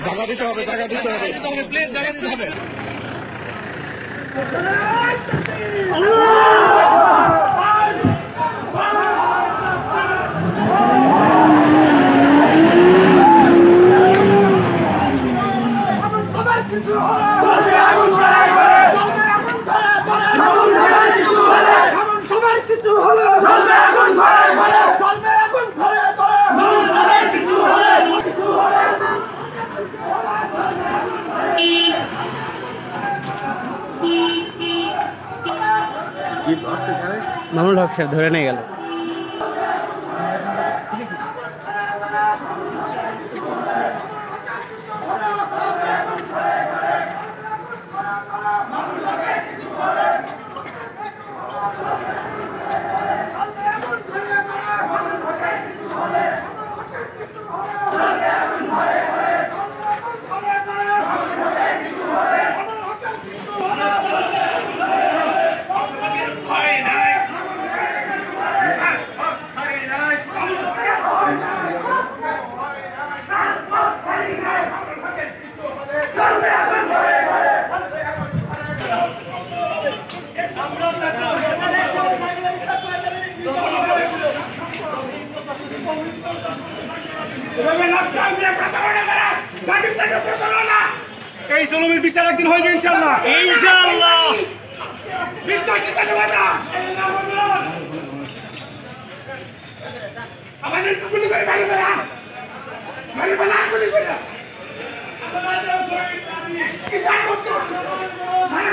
জায়গা দিতে হবে জায়গা দিতে হবে প্লেস জায়গা দিতে হবে মামুল হক সাহেব ধরে নিয়ে গেল। এই জলমের বিচার একদিন হইবে ইনশাল্লাহ ইনশাল্লাহ আমাদের গুলি করে মারি বেলা মারি বেলা গুলি করে মারি